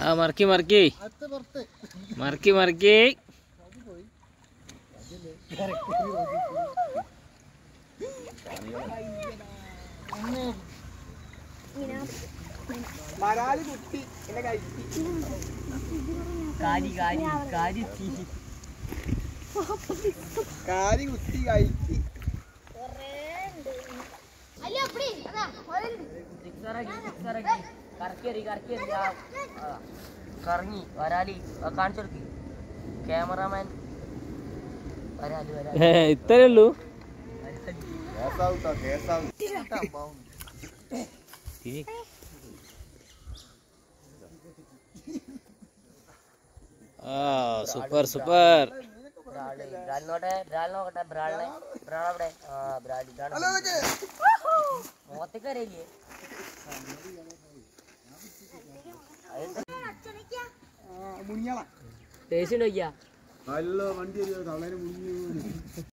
ആ മറക്കി മറക്കി. മറക്കി മറക്കി. മരാളി കുത്തി എന്നെ കഴിച്ചു കാരി കുത്തി കഴിച്ച് അല്ല അപ്പടി. അതാ കറക്കി കറക്കി കറങ്ങി വരാലി കാണിച്ചെടുക്ക് ക്യാമറാമാൻ വരാലി വരാലി ഇത്രയേ ഉള്ളൂ ആ സൂപ്പർ സൂപ്പർ ബ്രാള് ബ്രാൽ നോട്ടെ ബ്രാൽ നോക്കട്ടെ ബ്രാളിനെ ബ്രാൾ അവിടെ ആ ബ്രാലി ബ്രാൾ മുഖത്തേക്ക് അറിയില്ലേ മുങ്ങിയാളാ ടേസ്റ്റ് നോക്കിയാ നല്ല വണ്ടി തള്ളേനെ മുങ്ങി